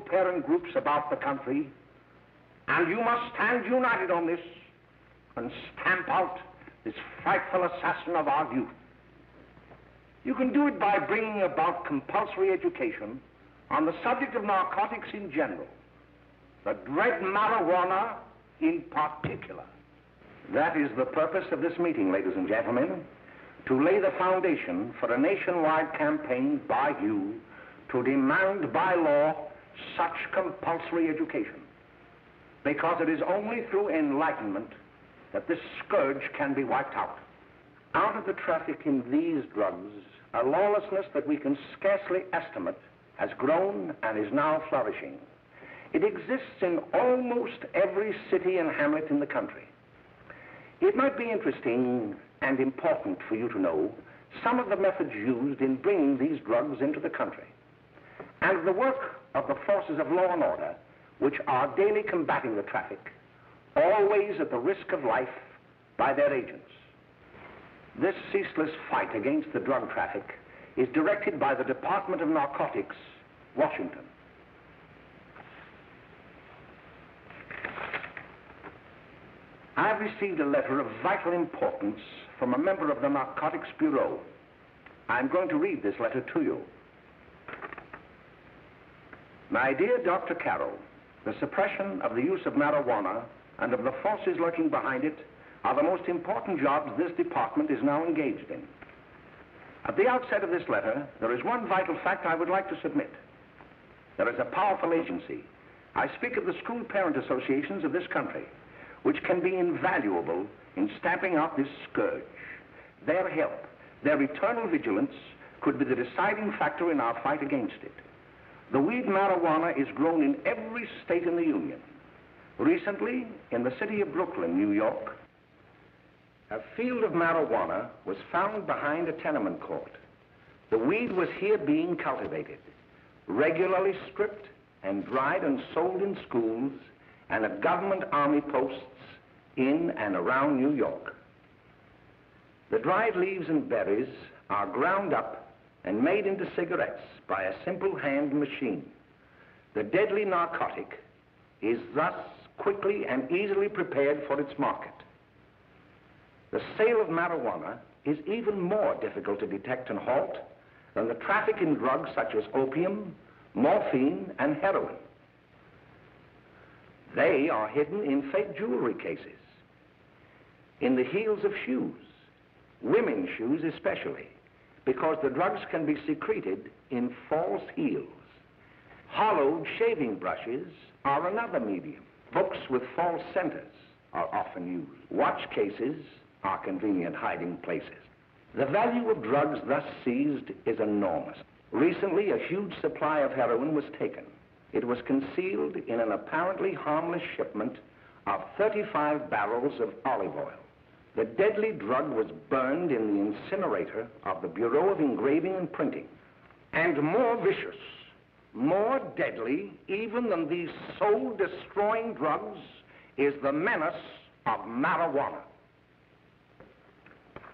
Parent groups about the country, and you must stand united on this and stamp out this frightful assassin of our youth. You can do it by bringing about compulsory education on the subject of narcotics in general, the dread marijuana in particular. That is the purpose of this meeting, ladies and gentlemen, to lay the foundation for a nationwide campaign by you to demand by law such compulsory education. Because it is only through enlightenment that this scourge can be wiped out. Out of the traffic in these drugs, a lawlessness that we can scarcely estimate has grown and is now flourishing. It exists in almost every city and hamlet in the country. It might be interesting and important for you to know some of the methods used in bringing these drugs into the country and the work of the forces of law and order which are daily combating the traffic, always at the risk of life by their agents. This ceaseless fight against the drug traffic is directed by the Department of Narcotics, Washington. I've received a letter of vital importance from a member of the Narcotics Bureau. I'm going to read this letter to you. My dear Dr. Carroll, the suppression of the use of marijuana and of the forces lurking behind it are the most important jobs this department is now engaged in. At the outset of this letter, there is one vital fact I would like to submit. There is a powerful agency. I speak of the school parent associations of this country, which can be invaluable in stamping out this scourge. Their help, their eternal vigilance, could be the deciding factor in our fight against it. The weed marijuana is grown in every state in the Union. Recently, in the city of Brooklyn, New York, a field of marijuana was found behind a tenement court. The weed was here being cultivated, regularly stripped and dried and sold in schools and at government army posts in and around New York. The dried leaves and berries are ground up and made into cigarettes by a simple hand machine. The deadly narcotic is thus quickly and easily prepared for its market. The sale of marijuana is even more difficult to detect and halt than the traffic in drugs such as opium, morphine, and heroin. They are hidden in fake jewelry cases, in the heels of shoes, women's shoes especially, because the drugs can be secreted in false heels. Hollowed shaving brushes are another medium. Books with false centers are often used. Watch cases are convenient hiding places. The value of drugs thus seized is enormous. Recently, a huge supply of heroin was taken. It was concealed in an apparently harmless shipment of 35 barrels of olive oil. The deadly drug was burned in the incinerator of the Bureau of Engraving and Printing. And more vicious, more deadly, even than these soul-destroying drugs, is the menace of marijuana.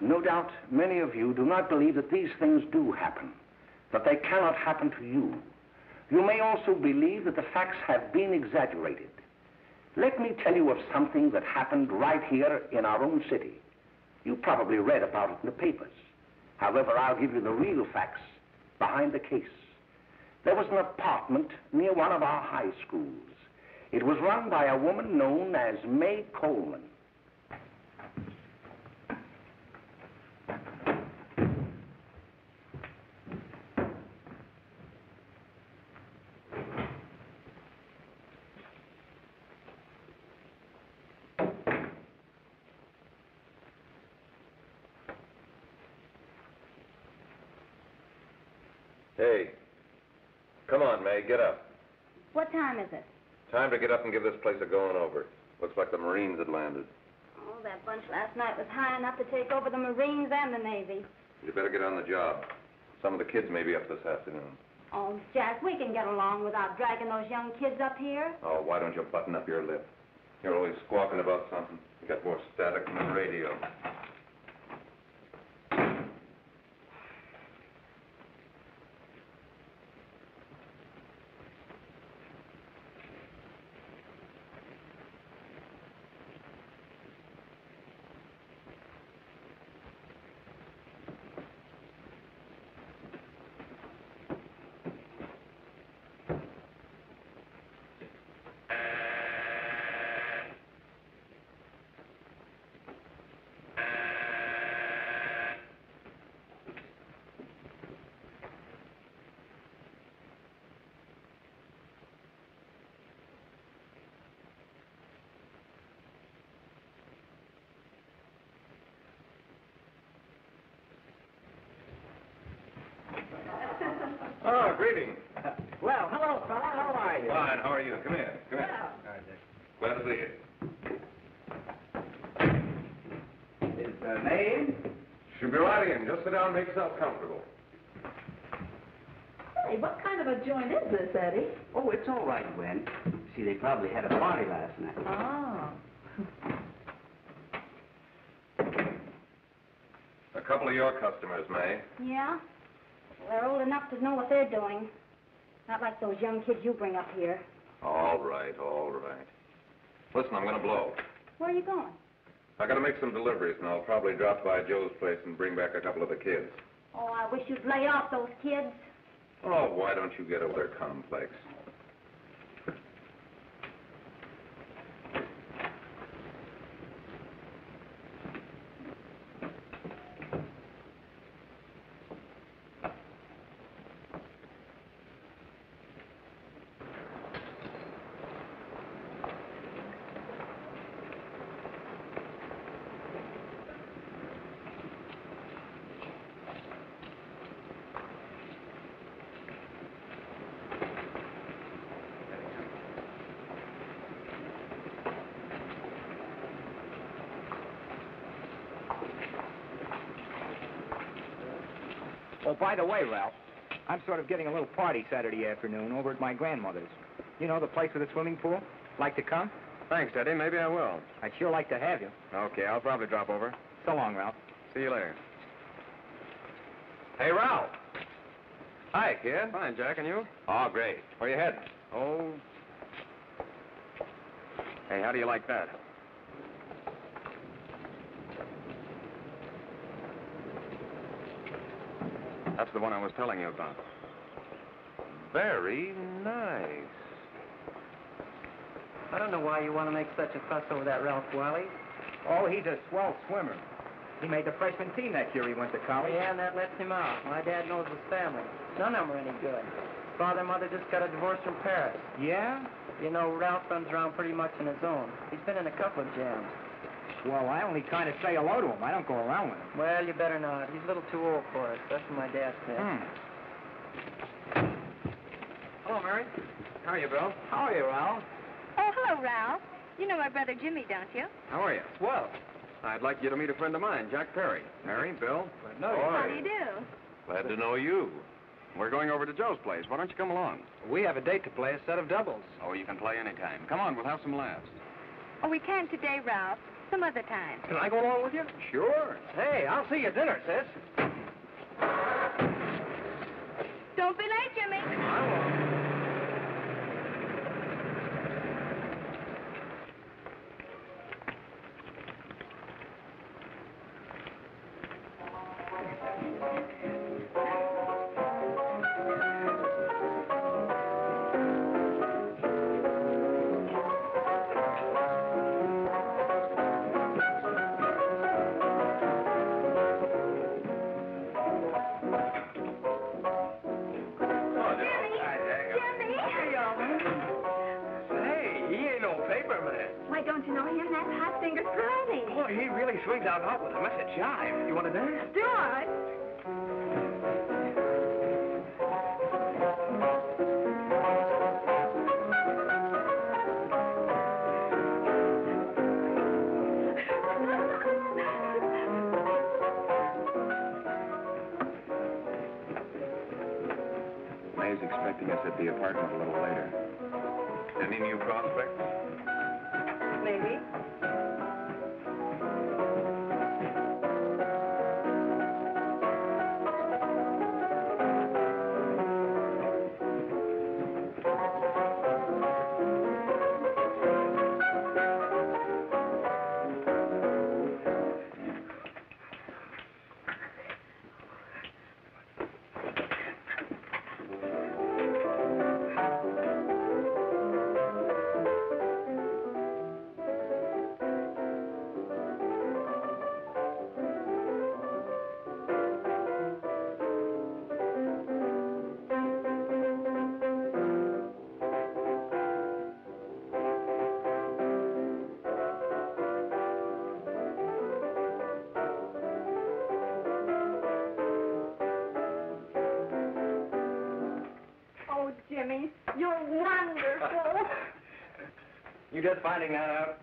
No doubt many of you do not believe that these things do happen, that they cannot happen to you. You may also believe that the facts have been exaggerated. Let me tell you of something that happened right here in our own city. You probably read about it in the papers. However, I'll give you the real facts behind the case. There was an apartment near one of our high schools. It was run by a woman known as Mae Coleman. Hey. Come on, Mae, get up. What time is it? Time to get up and give this place a going over. Looks like the Marines had landed. Oh, that bunch last night was high enough to take over the Marines and the Navy. You better get on the job. Some of the kids may be up this afternoon. Oh, Jack, we can get along without dragging those young kids up here. Oh, why don't you button up your lip? You're always squawking about something. You got more static than the radio. greetings. Well, hello, fella. How are you? Fine, how are you? Come here, come here. Glad to see you. Is the name? Should be right in. Just sit down and make yourself comfortable. Hey, what kind of a joint is this, Eddie? Oh, it's all right, Gwen. See, they probably had a party last night. Oh. A couple of your customers, Mae. Yeah? Well, they're old enough to know what they're doing. Not like those young kids you bring up here. All right, all right. Listen, I'm going to blow. Where are you going? I got to make some deliveries, and I'll probably drop by Joe's place and bring back a couple of the kids. Oh, I wish you'd lay off those kids. Oh, why don't you get over their complex? Oh, by the way, Ralph, I'm sort of getting a little party Saturday afternoon over at my grandmother's. You know, the place with the swimming pool? Like to come? Thanks, Eddie. Maybe I will. I'd sure like to have you. Okay, I'll probably drop over. So long, Ralph. See you later. Hey, Ralph. Hi, kid. Fine, Jack, and you? Oh, great. Where you heading? Oh. Hey, how do you like that? That's the one I was telling you about. Very nice. I don't know why you want to make such a fuss over that Ralph Wally. Oh, he's a swell swimmer. He made the freshman team that year he went to college. Yeah, and that lets him out. My dad knows his family. None of them are any good. Father and mother just got a divorce from Paris. Yeah? You know, Ralph runs around pretty much on his own. He's been in a couple of jams. Well, I only kind of say hello to him. I don't go around with him. Well, you better not. He's a little too old for us. That's what my dad said. Hmm. Hello, Mary. How are you, Bill? How are you, Ralph? Oh, hello, Ralph. You know my brother Jimmy, don't you? How are you? Well, I'd like you to meet a friend of mine, Jack Perry. Mary, Bill. no, How do you do? Glad to know you. We're going over to Joe's place. Why don't you come along? we have a date to play, a set of doubles. Oh, you can play anytime. Come on, we'll have some laughs. Oh, we can't today, Ralph. Some other time. Can I go along with you? Sure. Hey, I'll see you at dinner, sis. Don't be late, Jimmy. Swings out hot with a mess of jive. You want to dance? Do I? Mae's expecting us at the apartment a little later. Any new prospects? Maybe. You just finding that out?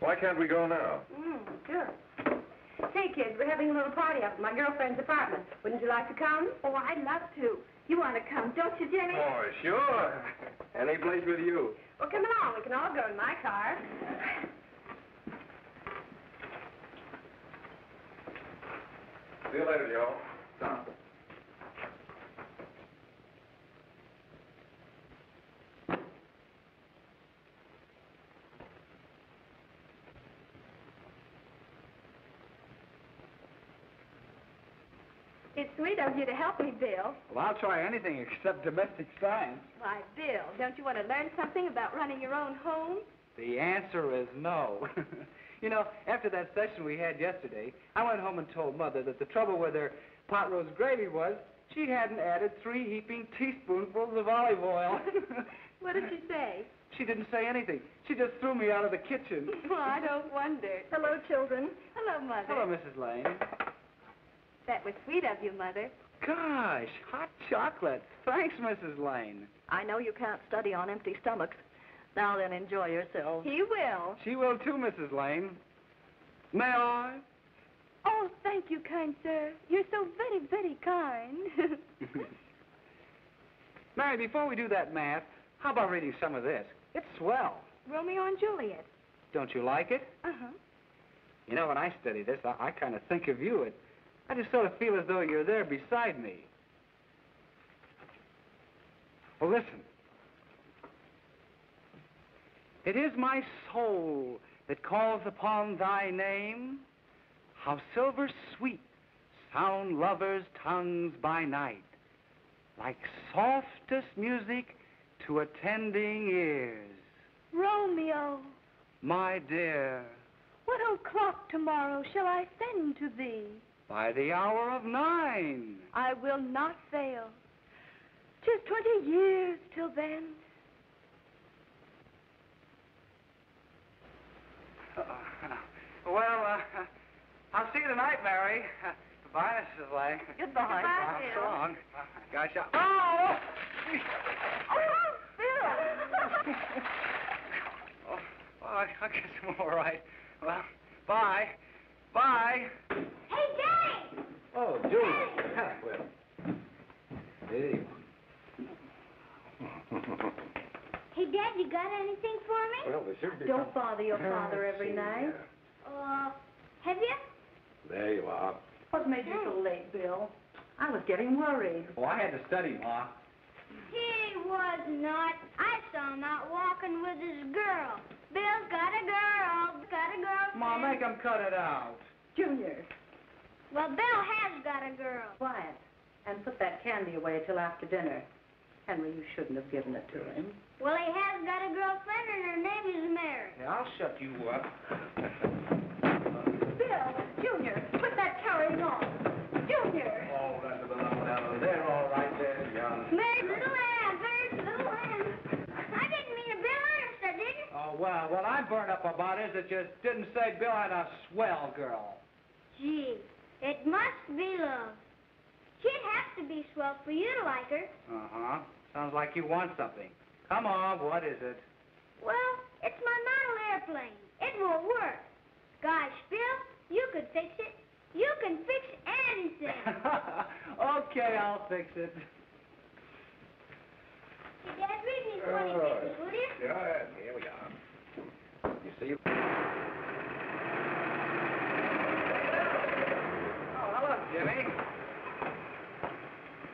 Why can't we go now? Mm, sure. Say, kids, we're having a little party up at my girlfriend's apartment. Wouldn't you like to come? Oh, I'd love to. You want to come, don't you, Jenny? Oh, sure. Any place with you. Well, come along. We can all go in my car. See you later, Joe. It's sweet of you to help me, Bill. Well, I'll try anything except domestic science. Why, Bill, don't you want to learn something about running your own home? The answer is no. you know, after that session we had yesterday, I went home and told Mother that the trouble with her pot roast gravy was she hadn't added three heaping teaspoonfuls of olive oil. What did she say? she didn't say anything. She just threw me out of the kitchen. Well, I don't wonder. Hello, children. Hello, Mother. Hello, Mrs. Lane. That was sweet of you, Mother. Gosh, hot chocolate. Thanks, Mrs. Lane. I know you can't study on empty stomachs. Now then, enjoy yourselves. He will. She will too, Mrs. Lane. May I? Oh, thank you, kind sir. You're so very, very kind. Mary, before we do that math, how about reading some of this? It's swell. Romeo and Juliet. Don't you like it? Uh-huh. You know, when I study this, I, I kind of think of you. It, I just sort of feel as though you're there beside me. Well, listen. It is my soul that calls upon thy name. How silver sweet sound lovers' tongues by night, like softest music to attending ears. Romeo, My dear, what o'clock tomorrow shall I send to thee? By the hour of nine. I will not fail. Tis twenty years till then. Uh, well, uh, I'll see you tonight, Mary. Uh, goodbye, Mrs. Lane. Goodbye. Goodbye, So Bill. long. Gosh, I... Oh! Oh, Bill! oh, well, I, I guess I'm all right. Well, bye. Bye. hey, Daddy! Oh, Julie. well. Hey. Hey, Dad, you got anything for me? Well, there should be Don't bother your father every night. Uh, have you? There you are. What made you so late, Bill? I was getting worried. Oh, I had to study, Ma. He was not. I saw him out walking with his girl. Bill's got a girl. Got a girl. Ma, make him cut it out. Junior, Well, Bill has got a girl. quiet. And put that candy away till after dinner. Henry, you shouldn't have given it to him. Well, he has got a girlfriend, and her name is Mary. Yeah, I'll shut you up. Bill, Junior, put that carrying on. Junior! Oh, that's a little down there, all right there, young. Mary's little lamb. Mary's little lamb. I didn't mean to Bill Ernest, I didn't. Oh, well, what I'm burned up about is that you didn't say Bill had a swell girl. Gee, it must be love. She'd have to be swell for you to like her. Uh-huh. Sounds like you want something. Come on, what is it? Well, it's my model airplane. It won't work. Gosh, Bill, you could fix it. You can fix anything. okay, I'll fix it. Dad, read me funny business, will you? Yeah, here we are. You see? Oh, hello, Jimmy.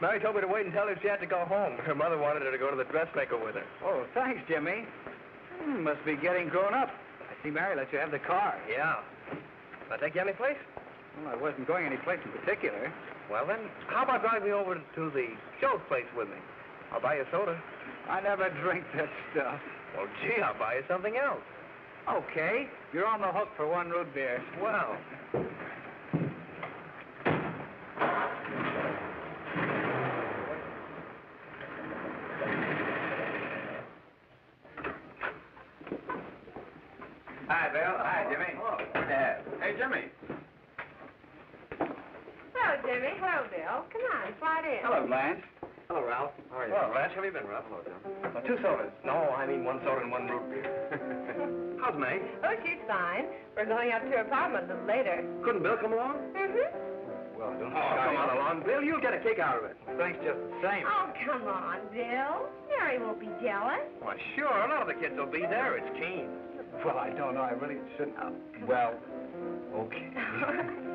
Mary told me to wait and tell her she had to go home. Her mother wanted her to go to the dressmaker with her. Oh, thanks, Jimmy. Hmm, must be getting grown up. I see Mary let you have the car. Yeah. Can I take you any place? Well, I wasn't going any place in particular. Well, then, how about driving me over to the Joe's place with me? I'll buy you a soda. I never drink that stuff. Well, gee, I'll buy you something else. Okay, you're on the hook for one root beer. Well. Hi, Bill. Hi, Jimmy. Oh. Yeah. Hey, Jimmy. Hello, Jimmy. Hello, Bill. Come on, slide in. Hello, Blanche. Hello, Ralph. How are you? Well, Blanche, how have you been, Ralph? Hello, Jim. Uh, two sodas. No, I mean one soda and one root beer. How's Mae? Oh, she's fine. We're going up to her apartment a little later. Couldn't Bill come along? Mm-hmm. Well, don't oh, come on along, Bill. You'll get a kick out of it. Thanks just the same. Oh, come on, Bill. Mary won't be jealous. Why, sure. A lot of the kids will be there. It's keen. Well, I don't know. I really shouldn't. well, okay.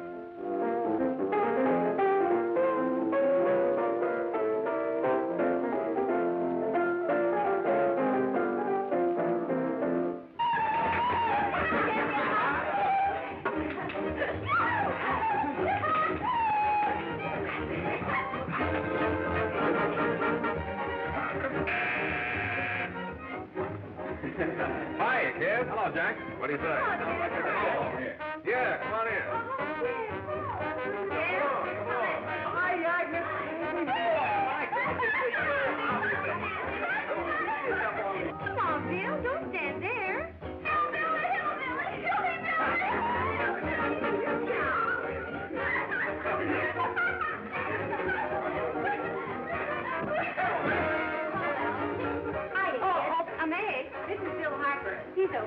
What do you say?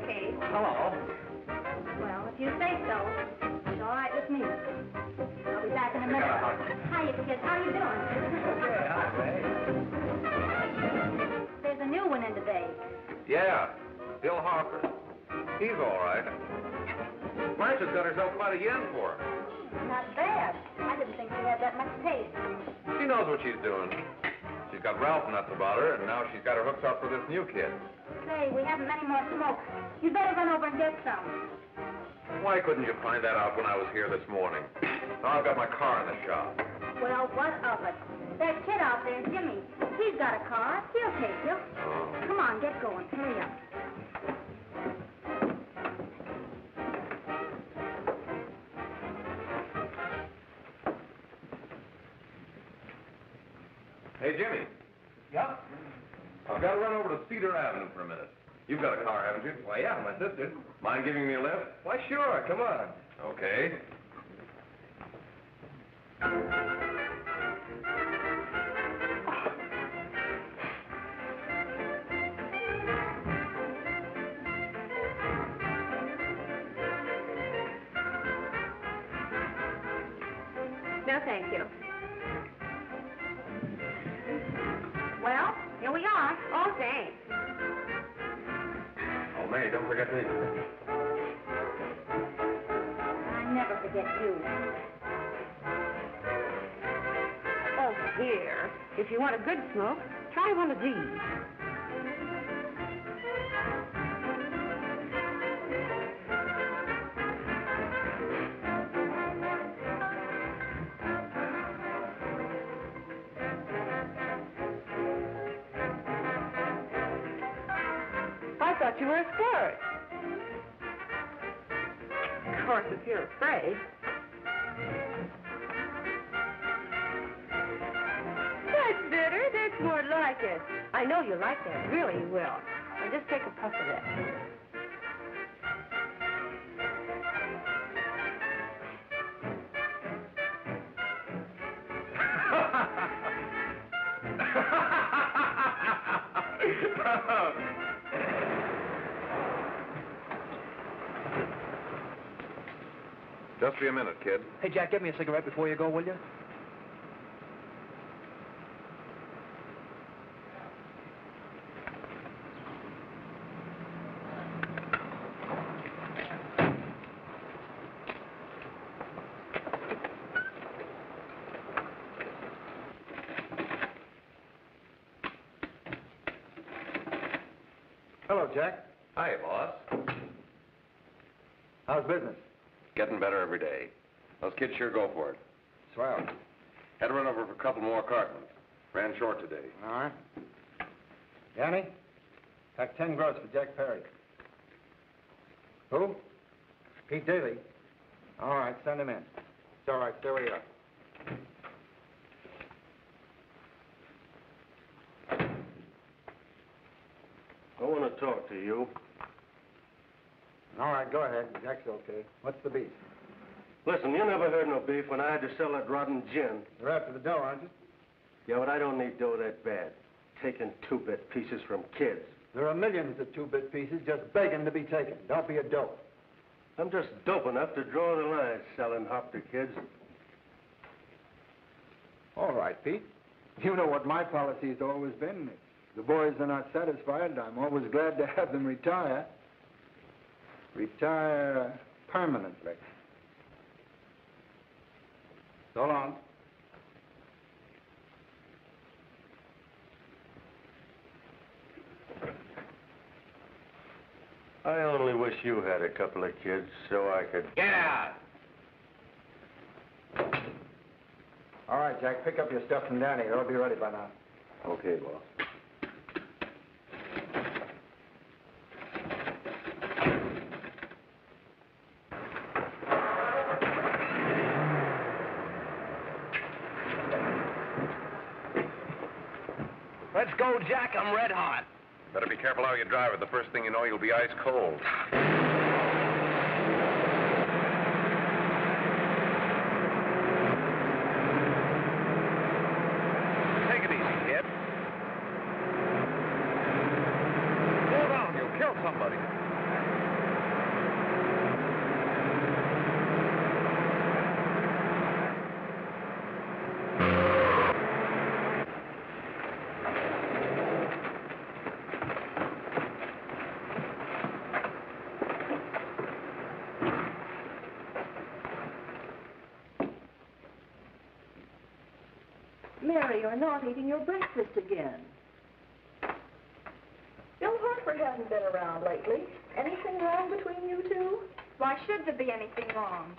Okay. Hello. Well, if you say so, it's all right with me. I'll be back in a minute. Hiya, kids. How you doing? Okay, hi, Mae. There's a new one in today. Yeah, Bill Harper. He's all right. Blanche has got herself quite a yen for him. Not bad. I didn't think she had that much taste. She knows what she's doing. She's got Ralph nuts about her, and now she's got her hooks up for this new kid. Say, we haven't any more smoke. You'd better run over and get some. Why couldn't you find that out when I was here this morning? Now I've got my car in the shop. Well, what of it? That kid out there, Jimmy, he's got a car. He'll take you. Oh. Come on, get going. Hurry up. Hey, Jimmy. Yeah? I've got to run over to Cedar Avenue for a minute. You've got a car, haven't you? Why, yeah, my sister. Mind giving me a lift? Why, sure. Come on. Okay. No, thank you. Well, here we are. Oh, thanks. Oh, Mae, don't forget me. I never forget you. Oh, here. If you want a good smoke, try one of these. Thought you were a squirt. Of course, if you're afraid. That's better. That's more like it. I know you like that. Really, you will. Now just take a puff of that. Just be a minute, kid. Hey, Jack, get me a cigarette before you go, will you? Hello, Jack. Hi, boss. How's business? Getting better every day. Those kids sure go for it. Swell. Had to run over for a couple more cartons. Ran short today. All right. Danny, pack ten gross for Jack Perry. Who? Pete Daley. All right, send him in. It's all right, stay we are. I want to talk to you. All right, go ahead. Jack's okay. What's the beef? Listen, you never heard no beef when I had to sell that rotten gin. You're after the dough, aren't you? Yeah, but I don't need dough that bad. Taking two-bit pieces from kids. There are millions of two-bit pieces just begging to be taken. Don't be a dope. I'm just dope enough to draw the line selling hop to kids. All right, Pete. You know what my policy has always been. If the boys are not satisfied, I'm always glad to have them retire. Retire permanently. So long. I only wish you had a couple of kids so I could... Get out! All right, Jack, pick up your stuff from down Danny. They'll be ready by now. Okay, boss. Let's go, Jack. I'm red hot. Better be careful how you drive it. The first thing you know, you'll be ice cold. Take it easy, kid. Slow down. You'll kill somebody. Mary, you're not eating your breakfast again. Bill Harper hasn't been around lately. Anything wrong between you two? Why should there be anything wrong?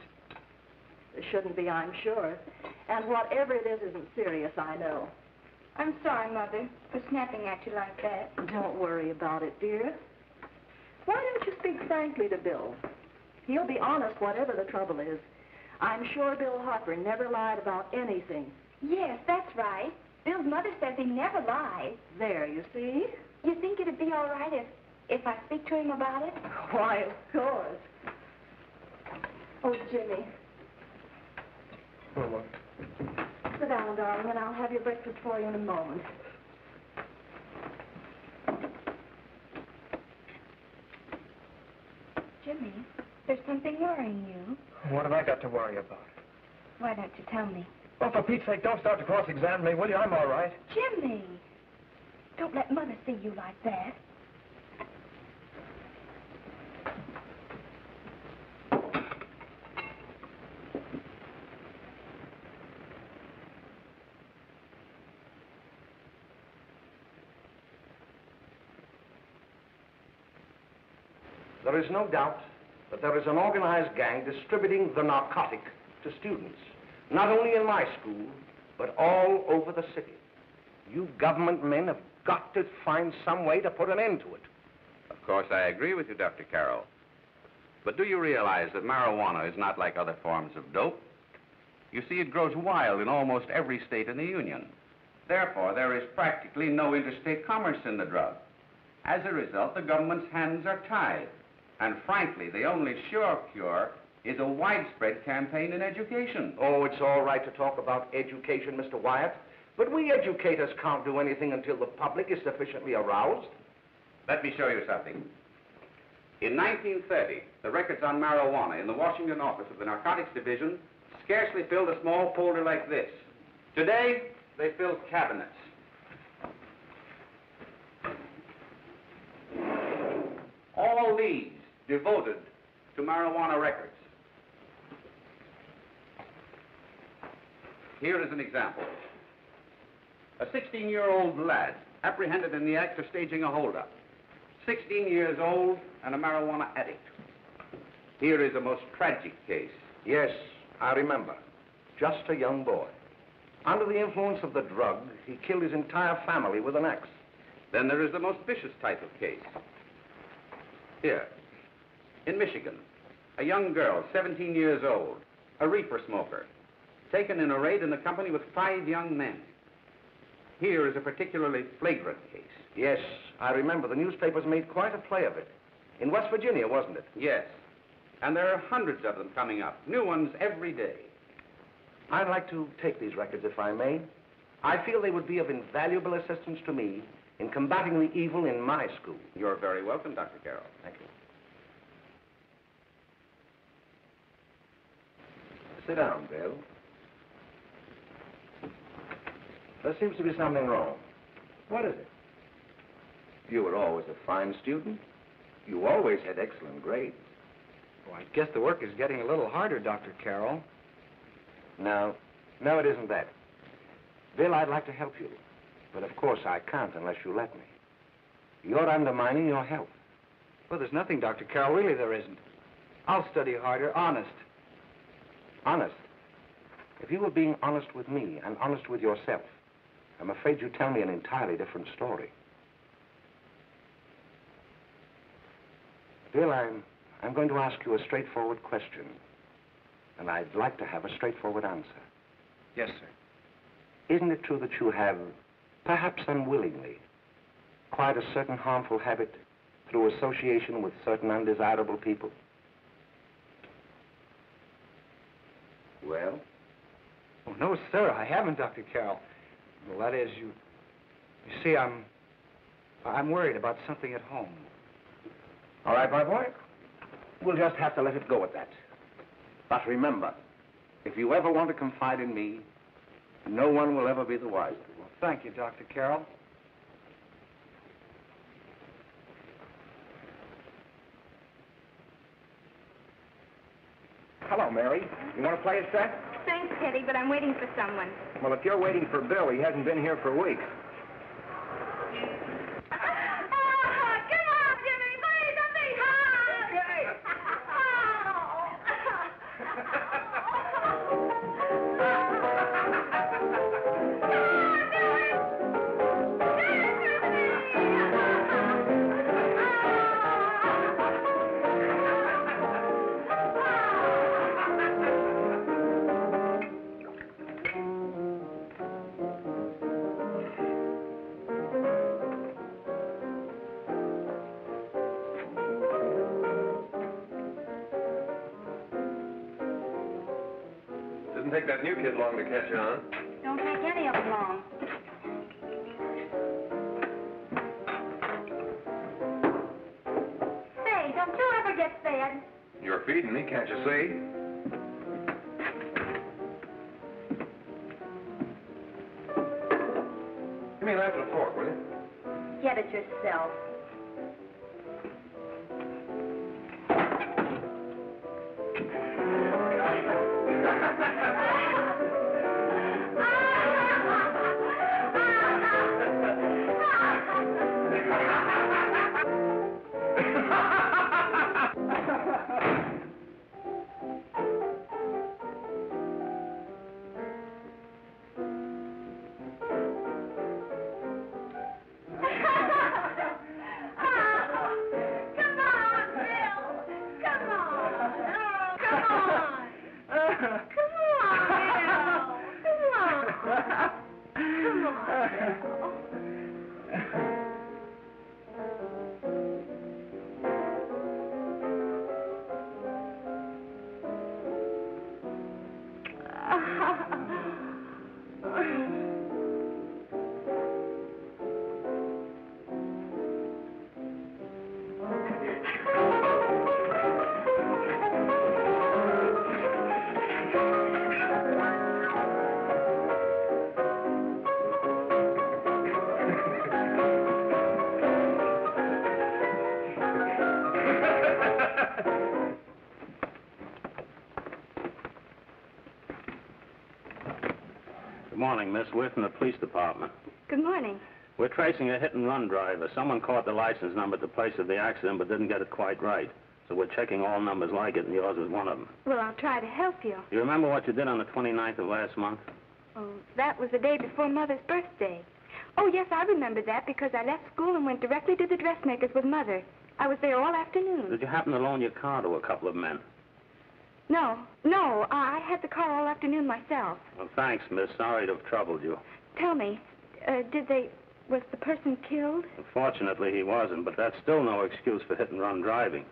There shouldn't be, I'm sure. And whatever it is isn't serious, I know. I'm sorry, Mother, for snapping at you like that. Don't worry about it, dear. Why don't you speak frankly to Bill? He'll be honest whatever the trouble is. I'm sure Bill Harper never lied about anything. Yes, that's right. Bill's mother says he never lies. There, you see? You think it'd be all right if, if I speak to him about it? Why, of course. Oh, Jimmy, Oh, Sit down, darling, and I'll have your breakfast for you in a moment. Jimmy, there's something worrying you. What have I got to worry about? Why don't you tell me? Well, for Pete's sake, don't start to cross-examine me, will you? I'm all right. Jimmy! Don't let Mother see you like that. There is no doubt that there is an organized gang distributing the narcotic to students, not only in my school, but all over the city. You government men have got to find some way to put an end to it. Of course, I agree with you, Dr. Carroll. But do you realize that marijuana is not like other forms of dope? You see, it grows wild in almost every state in the Union. Therefore, there is practically no interstate commerce in the drug. As a result, the government's hands are tied. And frankly, the only sure cure is a widespread campaign in education. Oh, it's all right to talk about education, Mr. Wayne, but we educators can't do anything until the public is sufficiently aroused. Let me show you something. In 1930, the records on marijuana in the Washington office of the Narcotics Division scarcely filled a small folder like this. Today, they fill cabinets. All these devoted to marijuana records. Here is an example. A 16-year-old lad apprehended in the act of staging a holdup. 16 years old and a marijuana addict. Here is a most tragic case. Yes, I remember. Just a young boy. Under the influence of the drug, he killed his entire family with an axe. Then there is the most vicious type of case. Here, in Michigan, a young girl, 17 years old, a reefer smoker, taken in a raid in the company with five young men. Here is a particularly flagrant case. Yes, I remember. The newspapers made quite a play of it. In West Virginia, wasn't it? Yes. And there are hundreds of them coming up, new ones every day. I'd like to take these records, if I may. I feel they would be of invaluable assistance to me in combating the evil in my school. You're very welcome, Dr. Carroll. Thank you. Sit down, Bill. There seems to be something wrong. What is it? You were always a fine student. You always had excellent grades. Well, I guess the work is getting a little harder, Dr. Carroll. No, no, it isn't that. Bill, I'd like to help you. But of course I can't unless you let me. You're undermining your health. Well, there's nothing, Dr. Carroll. Really, there isn't. I'll study harder, honest. Honest. If you were being honest with me and honest with yourself, I'm afraid you'd tell me an entirely different story. Bill, I'm, I'm going to ask you a straightforward question. And I'd like to have a straightforward answer. Yes, sir. Isn't it true that you have, perhaps unwillingly, acquired a certain harmful habit through association with certain undesirable people? Well, Oh, no, sir, I haven't, Dr. Carroll. Well, that is, you... You see, I'm... I'm worried about something at home. all right, my boy. We'll just have to let it go at that. But remember, if you ever want to confide in me, no one will ever be the wiser. Well, thank you, Dr. Carroll. Hello, Mary. You want to play a set? Thanks, Teddy, but I'm waiting for someone. Well, if you're waiting for Bill, he hasn't been here for weeks. Take that long to catch on. Ha ha ha! Morning, Miss. We're from the police department. Good morning. We're tracing a hit-and-run driver. Someone caught the license number at the place of the accident but didn't get it quite right. So we're checking all numbers like it, and yours is one of them. Well, I'll try to help you. You remember what you did on the 29th of last month? Oh, that was the day before Mother's birthday. Oh, yes, I remember that because I left school and went directly to the dressmaker's with Mother. I was there all afternoon. Did you happen to loan your car to a couple of men? No, no. I had the car all afternoon myself. Well, thanks, miss. Sorry to have troubled you. Tell me, uh, did they... Was the person killed? Fortunately, he wasn't, but that's still no excuse for hit-and-run driving.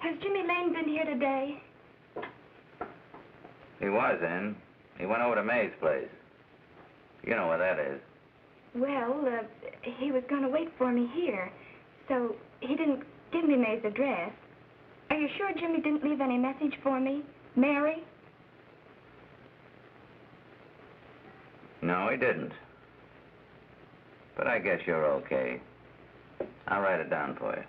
Has Jimmy Lane been here today? He was in. Went over to Mae's place. You know where that is. Well, uh, he was going to wait for me here, so he didn't give me Mae's address. Are you sure Jimmy didn't leave any message for me? Mary? No, he didn't. But I guess you're okay. I'll write it down for you.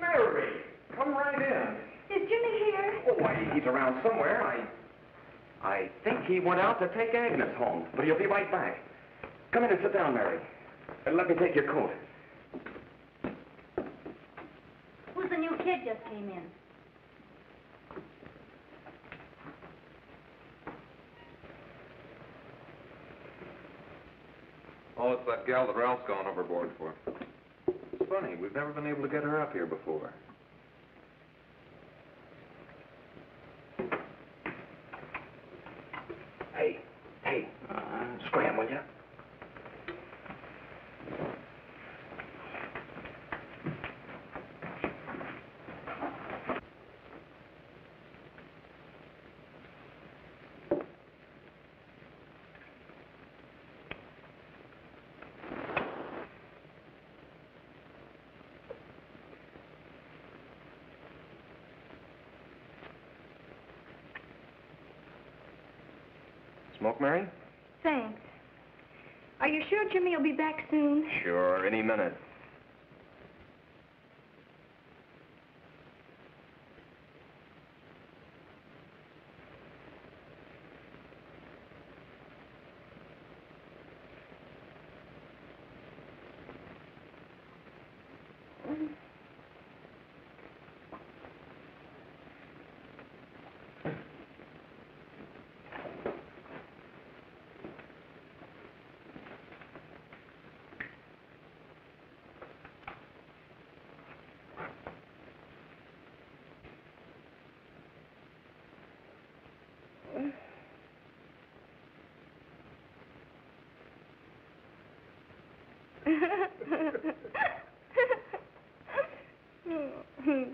Mary, come right in. Is Jimmy here? Oh, why, he's around somewhere. I... I think he went out to take Agnes home, but he'll be right back. Come in and sit down, Mary. And let me take your coat. Who's the new kid just came in? Oh, it's that gal that Ralph's gone overboard for. It's funny, we've never been able to get her up here before. Hey, hey, scram, will you? Smoke, Mary? Thanks. Are you sure Jimmy will be back soon? Sure, any minute. Say,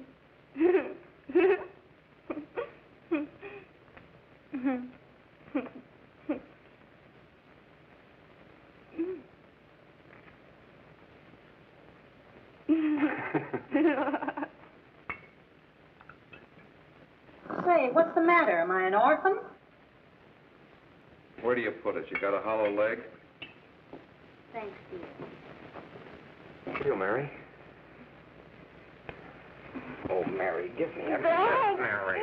what's the matter? Am I an orphan? Where do you put it? You got a hollow leg? Thanks, dear. Here, Mary. Oh, Mary, give me a Don't. Mary.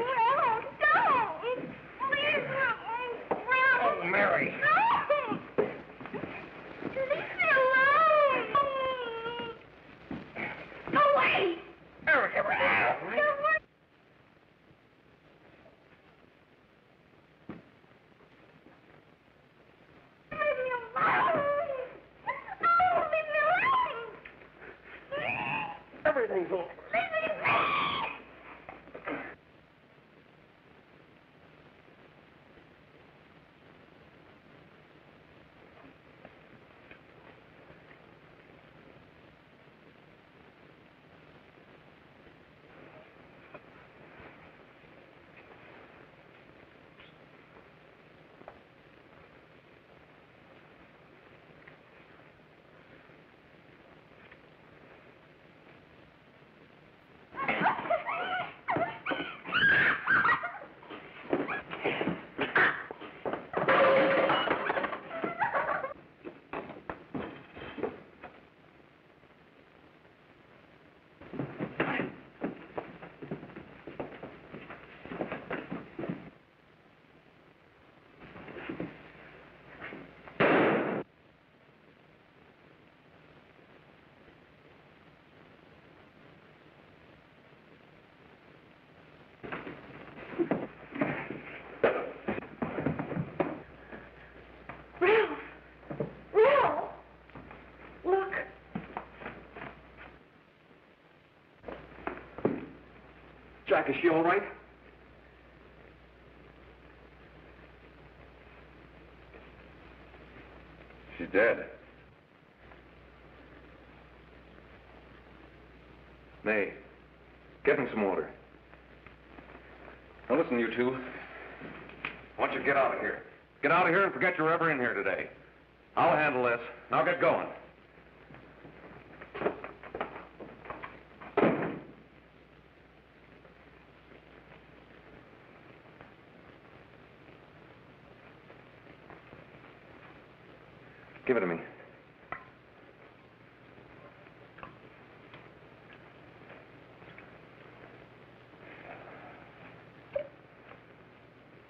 Jack, is she all right? She's dead. Mae, get me some water. Now listen, you two. I want you to get out of here. Get out of here and forget you're ever in here today. I'll handle this. Now get going. Give it to me.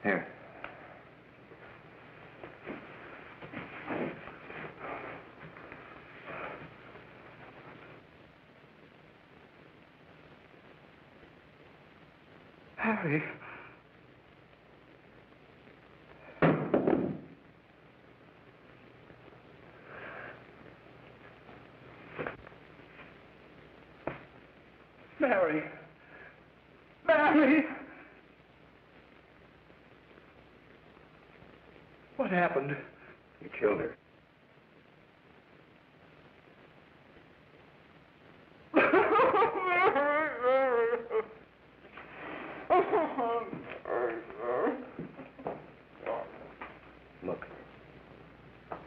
Here. Harry. Mary. Mary! What happened? You killed her. Look.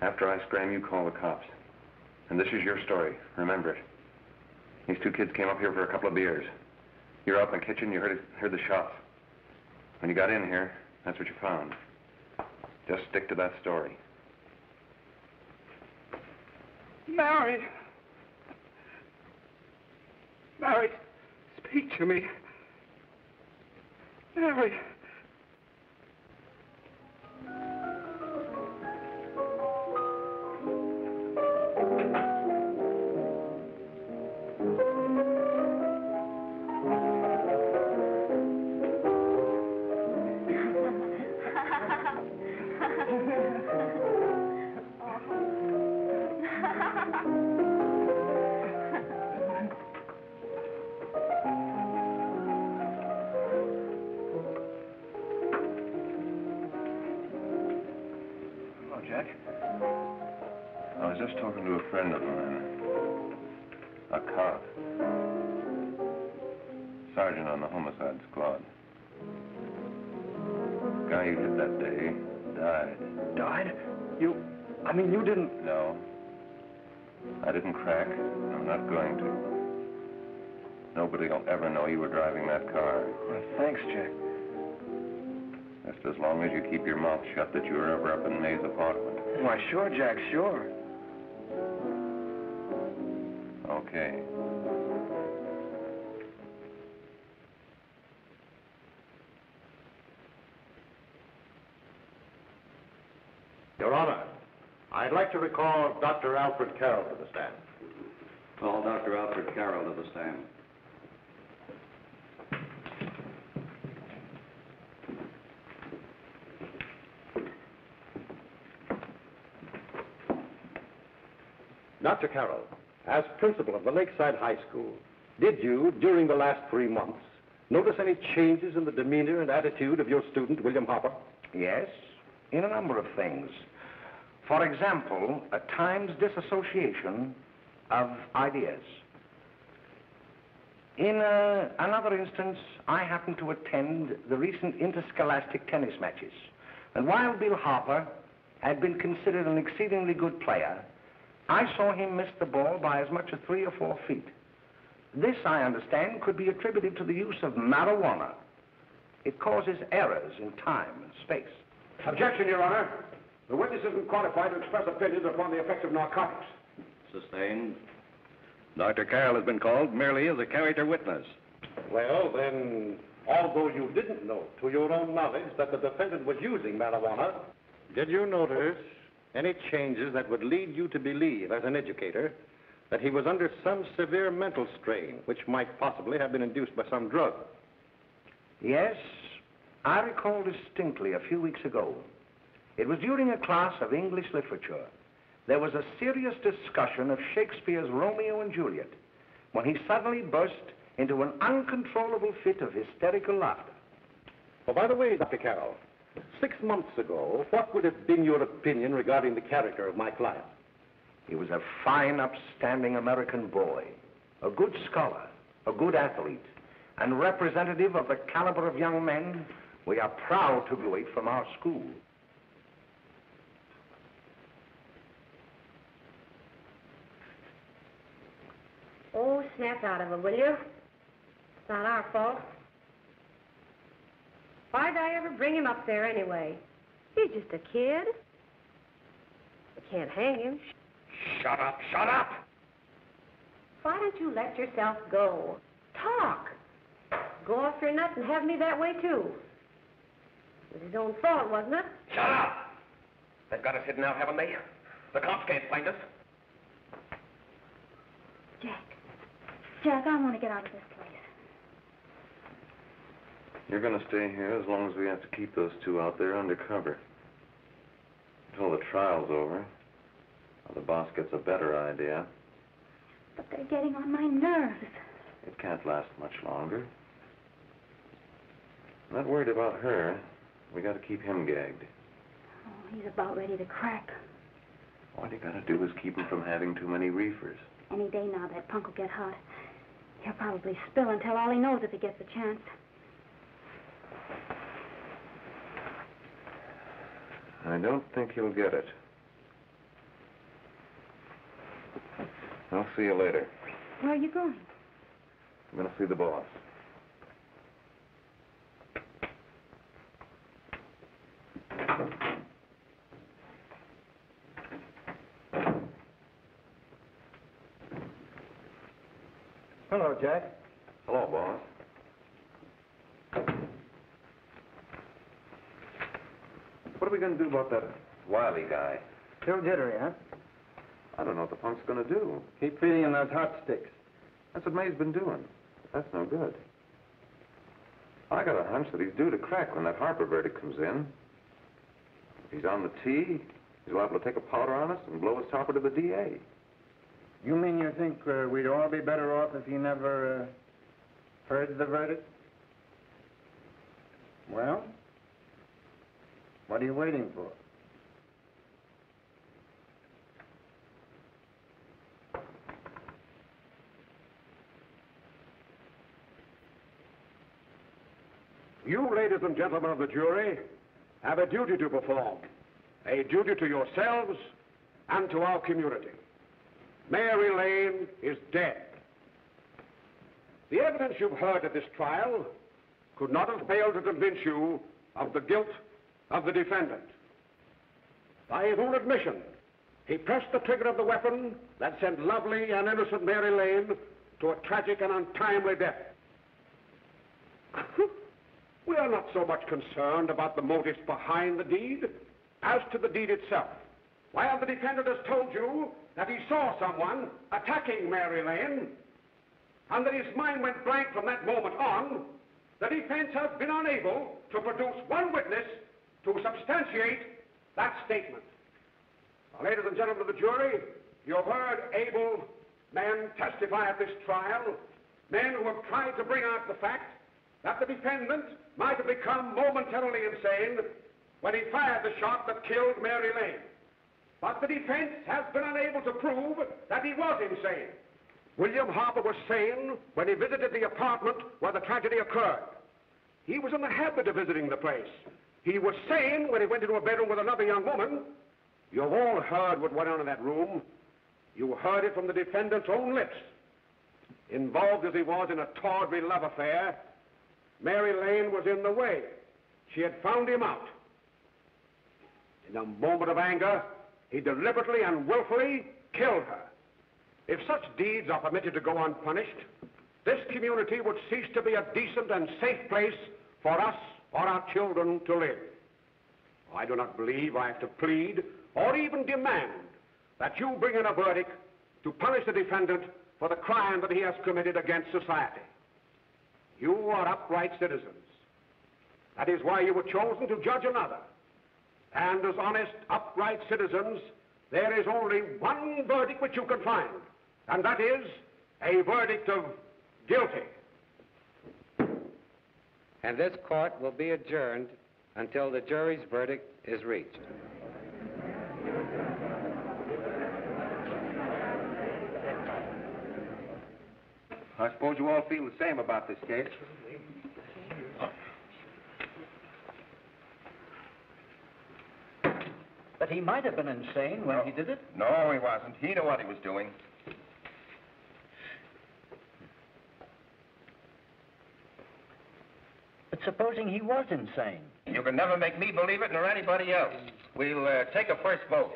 After I scram, you call the cops. And this is your story. Remember it. These two kids came up here for a couple of beers. You were out in the kitchen, you heard, heard the shots. When you got in here, that's what you found. Just stick to that story. Mary! Mary, speak to me. Mary. Nobody will ever know you were driving that car. Well, thanks, Jack. Just as long as you keep your mouth shut that you were ever up in Mae's apartment. Why, sure, Jack, sure. Okay. Your Honor, I'd like to recall Dr. Alfred Carroll to the stand. Call Dr. Alfred Carroll to the stand. Dr. Carroll, as principal of the Lakeside High School, did you, during the last three months, notice any changes in the demeanor and attitude of your student, William Harper? Yes, in a number of things. For example, at times disassociation of ideas. In uh, another instance, I happened to attend the recent interscholastic tennis matches. And while Bill Harper had been considered an exceedingly good player, I saw him miss the ball by as much as three or four feet. This, I understand, could be attributed to the use of marijuana. It causes errors in time and space. Objection, Your Honor. The witness isn't qualified to express opinions upon the effects of narcotics. Sustained. Dr. Carroll has been called merely as a character witness. Well, then, although you didn't know to your own knowledge that the defendant was using marijuana, did you notice any changes that would lead you to believe, as an educator, that he was under some severe mental strain, which might possibly have been induced by some drug? Yes, I recall distinctly a few weeks ago. It was during a class of English literature. There was a serious discussion of Shakespeare's Romeo and Juliet when he suddenly burst into an uncontrollable fit of hysterical laughter. Oh, by the way, Dr. Carroll, six months ago, what would have been your opinion regarding the character of my client? He was a fine, upstanding American boy, a good scholar, a good athlete, and representative of the caliber of young men we are proud to graduate from our school. Oh, snap out of it, will you? It's not our fault. Why'd I ever bring him up there anyway? He's just a kid. We can't hang him. Shut up, shut up! Why don't you let yourself go? Talk. Go off your nut and have me that way, too. It was his own fault, wasn't it? Shut up! They've got us hidden out, haven't they? The cops can't find us. Jack. Jack, I want to get out of this place. You're going to stay here as long as we have to keep those two out there undercover. Until the trial's over. Or the boss gets a better idea. But they're getting on my nerves. It can't last much longer. I'm not worried about her. We got to keep him gagged. Oh, he's about ready to crack. All you got to do is keep him from having too many reefers. Any day now, that punk will get hot. He'll probably spill and tell all he knows if he gets a chance. I don't think he'll get it. I'll see you later. Where are you going? I'm going to see the boss. Hello, Jack. Hello, boss. What are we going to do about that Wiley guy? Still jittery, huh? I don't know what the punk's going to do. Keep feeding him those hot sticks. That's what Mae's been doing. That's no good. I got a hunch that he's due to crack when that Harper verdict comes in. If he's on the tee, he's liable to take a powder on us and blow his topper to the DA. You mean you think uh, we'd all be better off if he never uh, heard the verdict? Well, what are you waiting for? You, ladies and gentlemen of the jury, have a duty to perform. A duty to yourselves and to our community. Mary Lane is dead. The evidence you've heard at this trial could not have failed to convince you of the guilt of the defendant. By his own admission, he pressed the trigger of the weapon that sent lovely and innocent Mary Lane to a tragic and untimely death. we are not so much concerned about the motives behind the deed as to the deed itself. While the defendant has told you that he saw someone attacking Mary Lane, and that his mind went blank from that moment on, the defense has been unable to produce one witness to substantiate that statement. Now, ladies and gentlemen of the jury, you have heard able men testify at this trial, men who have tried to bring out the fact that the defendant might have become momentarily insane when he fired the shot that killed Mary Lane. But the defense has been unable to prove that he was insane. William Harper was sane when he visited the apartment where the tragedy occurred. He was in the habit of visiting the place. He was sane when he went into a bedroom with another young woman. You've all heard what went on in that room. You heard it from the defendant's own lips. Involved as he was in a tawdry love affair, Mary Lane was in the way. She had found him out. In a moment of anger, he deliberately and willfully killed her. If such deeds are permitted to go unpunished, this community would cease to be a decent and safe place for us or our children to live. I do not believe I have to plead or even demand that you bring in a verdict to punish the defendant for the crime that he has committed against society. You are upright citizens. That is why you were chosen to judge another. And as honest, upright citizens, there is only one verdict which you can find, and that is a verdict of guilty. And this court will be adjourned until the jury's verdict is reached. I suppose you all feel the same about this case. But he might have been insane when he did it. No, he wasn't. He knew what he was doing. But supposing he was insane. You can never make me believe it nor anybody else. We'll uh, take a first vote.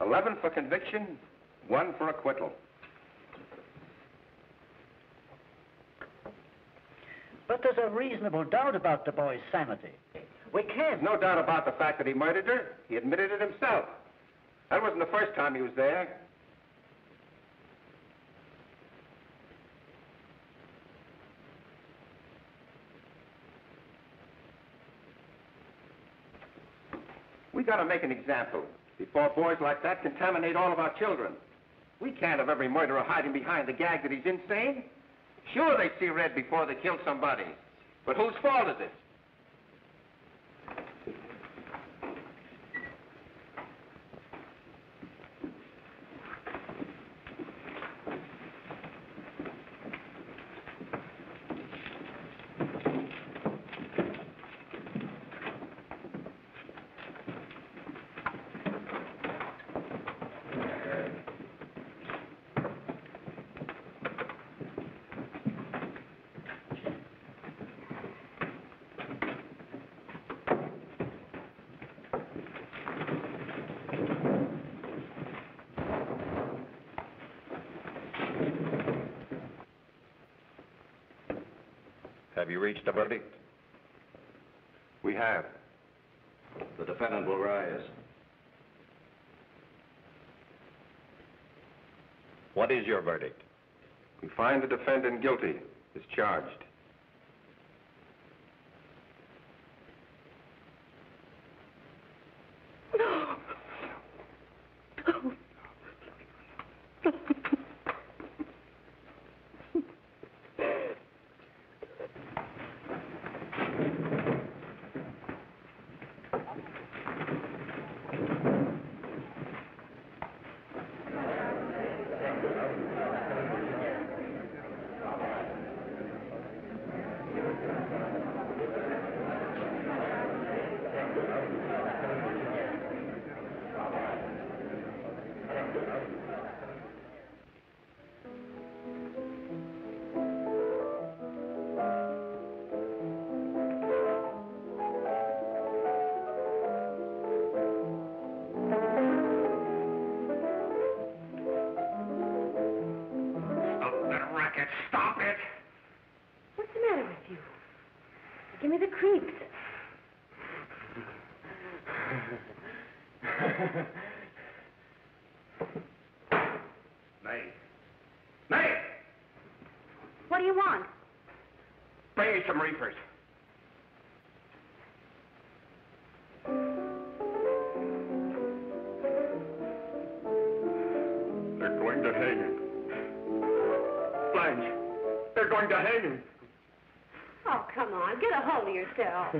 Eleven for conviction, one for acquittal. But there's reasonable doubt about the boy's sanity. We can't. No doubt about the fact that he murdered her. He admitted it himself. That wasn't the first time he was there. We gotta make an example before boys like that contaminate all of our children. We can't have every murderer hiding behind the gag that he's insane. Sure, they see red before they kill somebody. But whose fault is it? Have you reached a verdict? We have. The defendant will rise. What is your verdict? We find the defendant guilty as charged. Bring me some reefers. They're going to hang him. Blanche, they're going to hang him. Oh, come on. Get a hold of yourself.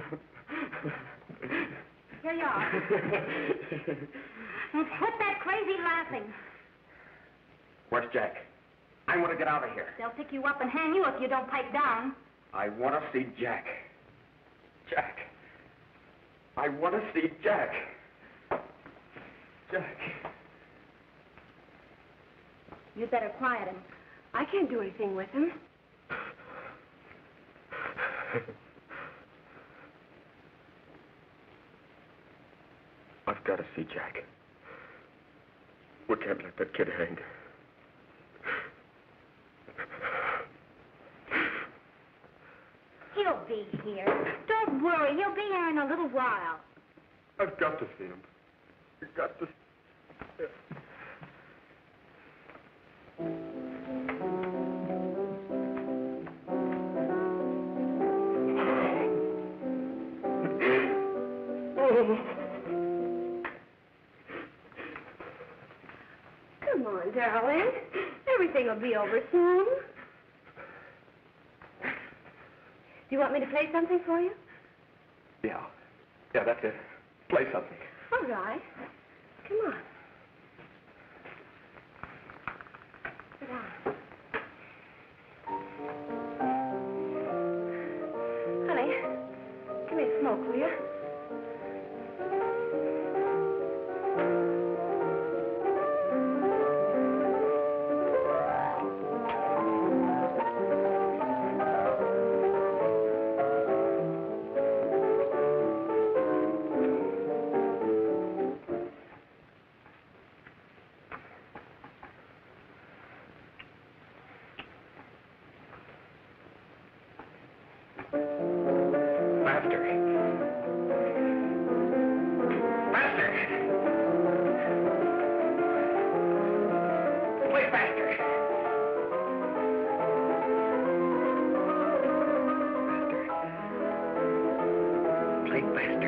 Here you are. Now, Quit that crazy laughing. Where's Jack? I want to get out of here. They'll pick you up and hang you if you don't pipe down. I want to see Jack. Jack. I want to see Jack. Jack. You'd better quiet him. I can't do anything with him. I've got to see Jack. We can't let that kid hang. He'll be here. Don't worry. He'll be here in a little while. I've got to see him. I've got to. Come on, darling. Everything will be over soon. You want me to play something for you? Yeah. Yeah, that's it. Play something. All right. Come on. Faster. Play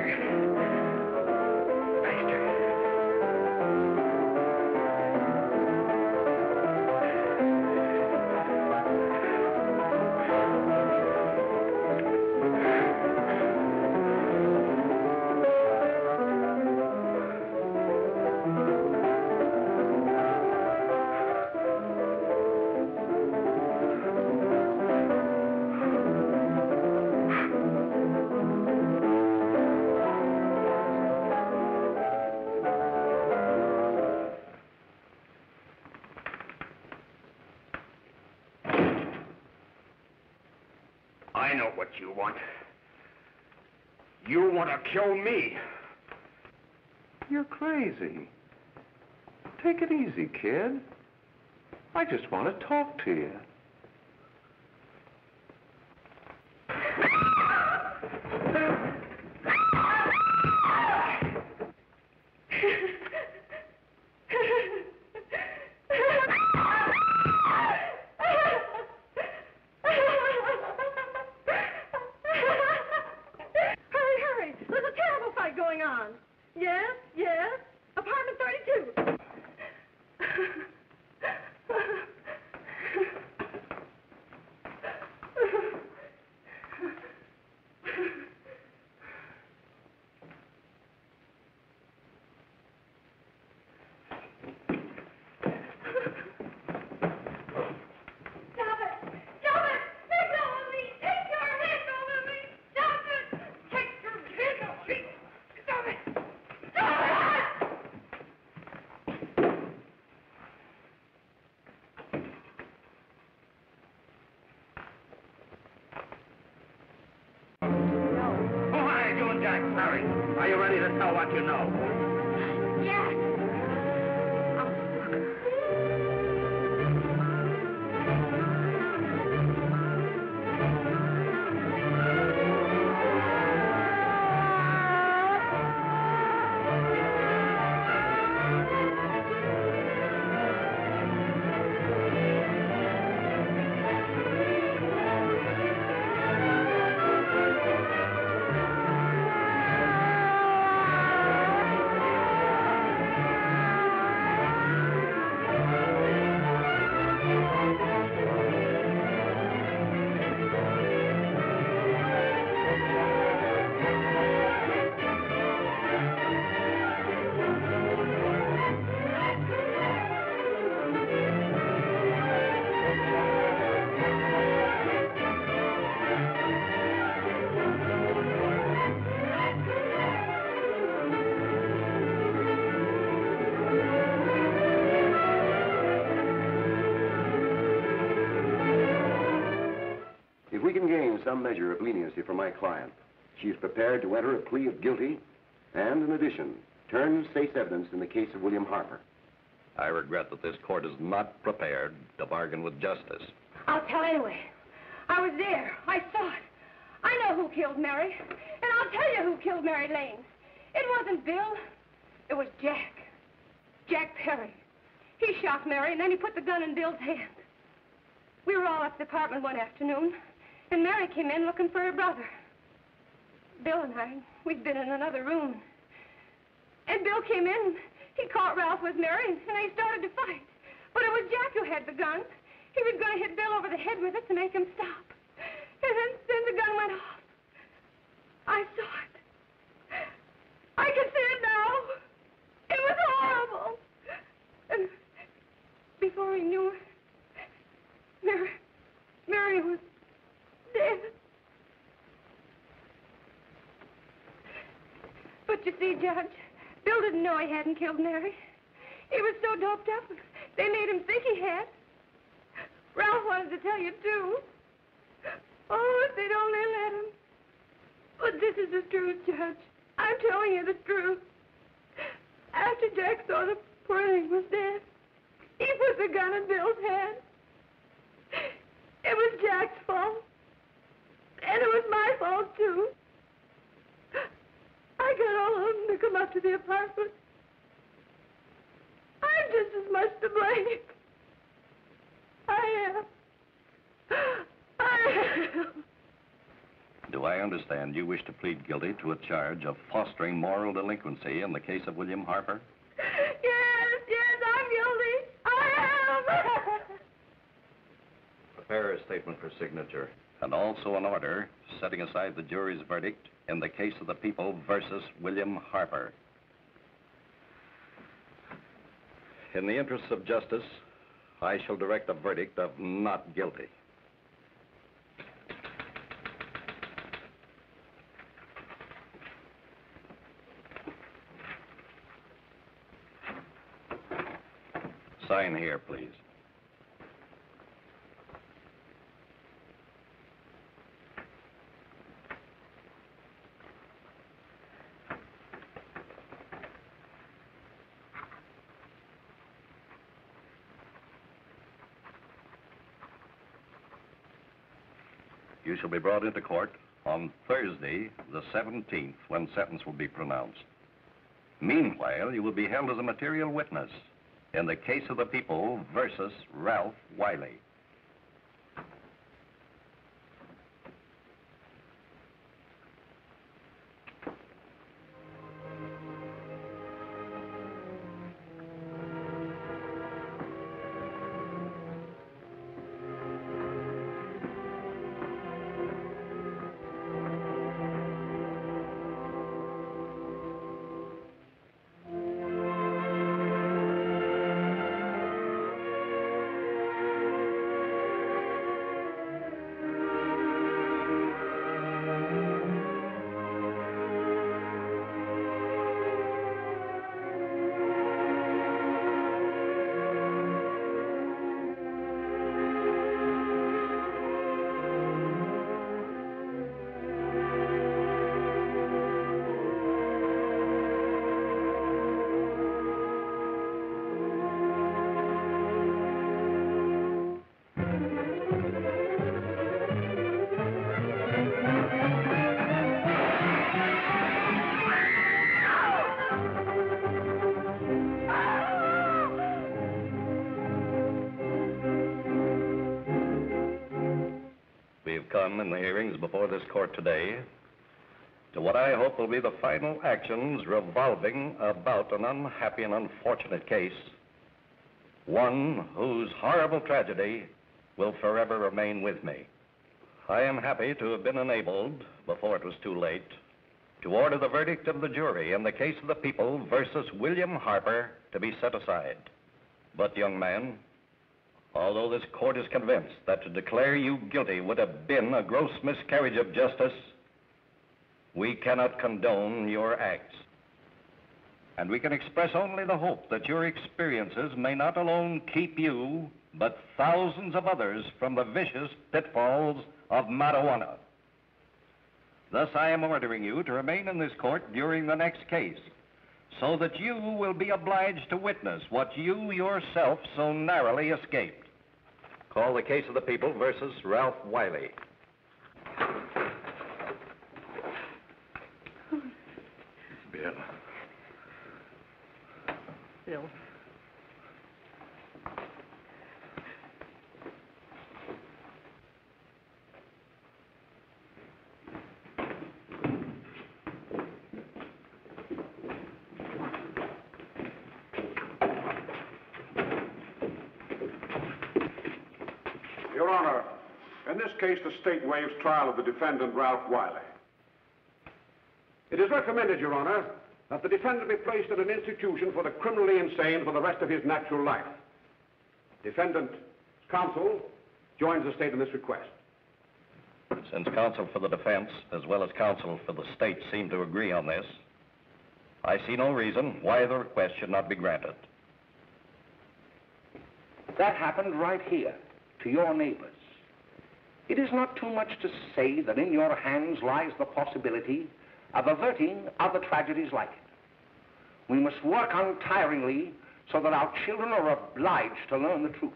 you want. You want to kill me. You're crazy. Take it easy, kid. I just want to talk to you. Hurry, hurry. There's a terrible fight going on. Yes, yes. Apartment 32. Stop it! Stop it! Let go of me! Take your hand off of me! Stop it! Take your hand off me! Stop it! Stop it! Oh, how are you Sorry. Are you ready to tell what you know? Yes! My client, she is prepared to enter a plea of guilty and, in addition, turn state's evidence in the case of William Harper. I regret that this court is not prepared to bargain with justice. I'll tell anyway. I was there. I saw it. I know who killed Mary. And I'll tell you who killed Mary Lane. It wasn't Bill. It was Jack. Jack Perry. He shot Mary, and then he put the gun in Bill's hand. We were all up at the apartment one afternoon, and Mary came in looking for her brother. Bill and I, we'd been in another room. And Bill came in, he caught Ralph with Mary, and they started to fight. But it was Jack who had the gun. He was going to hit Bill over the head with it to make him stop. And then, then the gun went off. I saw it. I can see it now. It was horrible. And before he knew it, Mary, Mary was dead. But you see, Judge, Bill didn't know he hadn't killed Mary. He was so doped up, they made him think he had. Ralph wanted to tell you, too. Oh, if they'd only let him. But this is the truth, Judge. I'm telling you the truth. After Jack saw the poor thing was dead, he put the gun in Bill's hand. It was Jack's fault. And it was my fault, too. I got all of them to come up to the apartment. I'm just as much to blame. I am. I am. Do I understand you wish to plead guilty to a charge of fostering moral delinquency in the case of William Harper? Yes, yes, I'm guilty. I am. Prepare a statement for signature. And also an order setting aside the jury's verdict in the case of the people versus William Harper. In the interests of justice, I shall direct a verdict of not guilty. Sign here, please. You shall be brought into court on Thursday, the 17th, when sentence will be pronounced. Meanwhile, you will be held as a material witness in the case of the people versus Ralph Wiley. Before this court today to what I hope will be the final actions revolving about an unhappy and unfortunate case, one whose horrible tragedy will forever remain with me. I am happy to have been enabled, before it was too late, to order the verdict of the jury in the case of the people versus William Harper to be set aside. But, young man, although this court is convinced that to declare you guilty would have been a gross miscarriage of justice, we cannot condone your acts. And we can express only the hope that your experiences may not alone keep you, but thousands of others from the vicious pitfalls of marijuana. Thus, I am ordering you to remain in this court during the next case, so that you will be obliged to witness what you yourself so narrowly escaped. Call the case of the people versus Ralph Wiley. Bill. Bill. Your Honor, in case, the state waives trial of the defendant, Ralph Wiley. It is recommended, Your Honor, that the defendant be placed in an institution for the criminally insane for the rest of his natural life. Defendant counsel joins the state in this request. Since counsel for the defense, as well as counsel for the state, seem to agree on this, I see no reason why the request should not be granted. That happened right here, to your neighbors. It is not too much to say that in your hands lies the possibility of averting other tragedies like it. We must work untiringly so that our children are obliged to learn the truth,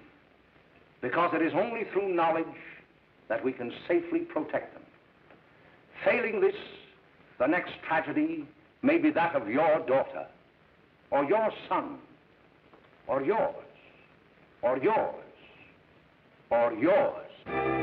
because it is only through knowledge that we can safely protect them. Failing this, the next tragedy may be that of your daughter, or your son, or yours, or yours, or yours.